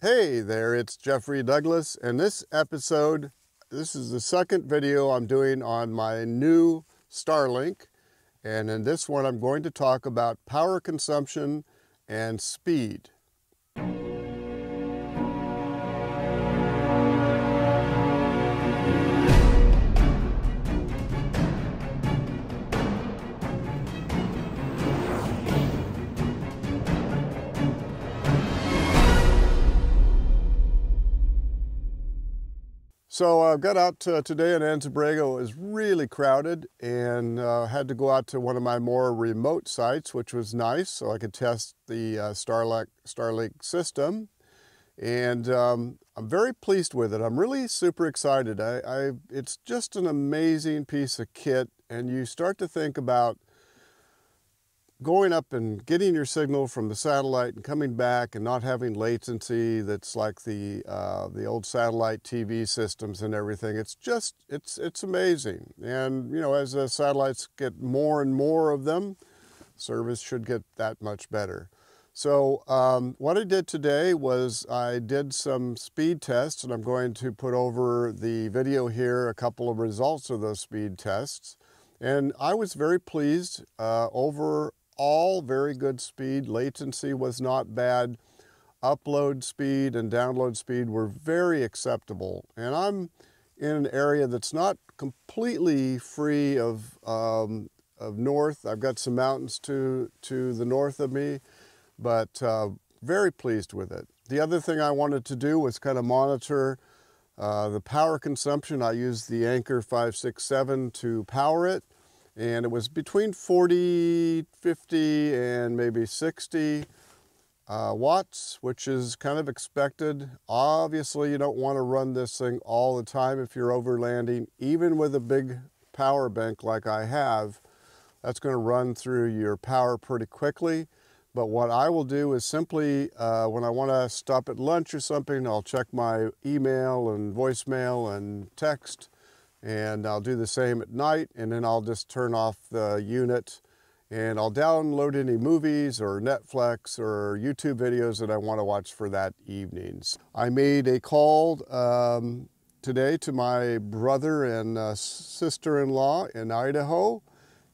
Hey there, it's Jeffrey Douglass, and this episode, this is the second video I'm doing on my new Starlink, and in this one I'm going to talk about power consumption and speed. So I uh, got out uh, today in Anza-Borrego. It was really crowded and uh, had to go out to one of my more remote sites, which was nice, so I could test the uh, Starlink, Starlink system. And um, I'm very pleased with it. I'm really super excited. I, I, it's just an amazing piece of kit, and you start to think about going up and getting your signal from the satellite and coming back and not having latency that's like the uh, the old satellite TV systems and everything. It's just it's it's amazing. And you know, as the satellites get more and more of them, service should get that much better. So um, what I did today was I did some speed tests, and I'm going to put over the video here a couple of results of those speed tests. And I was very pleased uh, over all very good speed. Latency was not bad. Upload speed and download speed were very acceptable. And I'm in an area that's not completely free of, um, of north. I've got some mountains to, to the north of me, but uh, very pleased with it. The other thing I wanted to do was kind of monitor uh, the power consumption. I used the Anker 567 to power it and it was between 40, 50, and maybe 60 uh, watts, which is kind of expected. Obviously, you don't want to run this thing all the time if you're overlanding, even with a big power bank like I have. That's going to run through your power pretty quickly. But what I will do is simply, uh, when I want to stop at lunch or something, I'll check my email and voicemail and text and I'll do the same at night and then I'll just turn off the unit and I'll download any movies or Netflix or YouTube videos that I want to watch for that evening. I made a call um, today to my brother and uh, sister-in-law in Idaho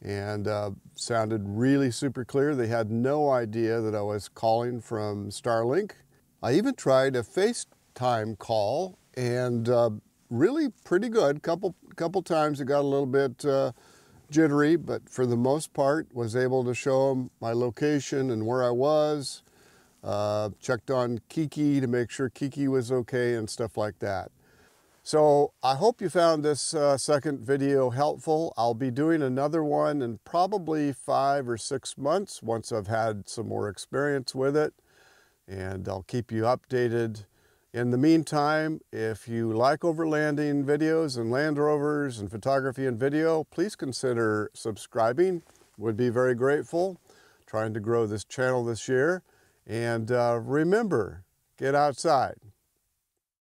and uh, sounded really super clear. They had no idea that I was calling from Starlink. I even tried a FaceTime call and uh, really pretty good. Couple couple times it got a little bit uh, jittery, but for the most part was able to show them my location and where I was. Uh, checked on Kiki to make sure Kiki was okay and stuff like that. So I hope you found this uh, second video helpful. I'll be doing another one in probably five or six months once I've had some more experience with it. And I'll keep you updated in the meantime, if you like overlanding videos and Land Rovers and photography and video, please consider subscribing. Would be very grateful. Trying to grow this channel this year. And uh, remember, get outside.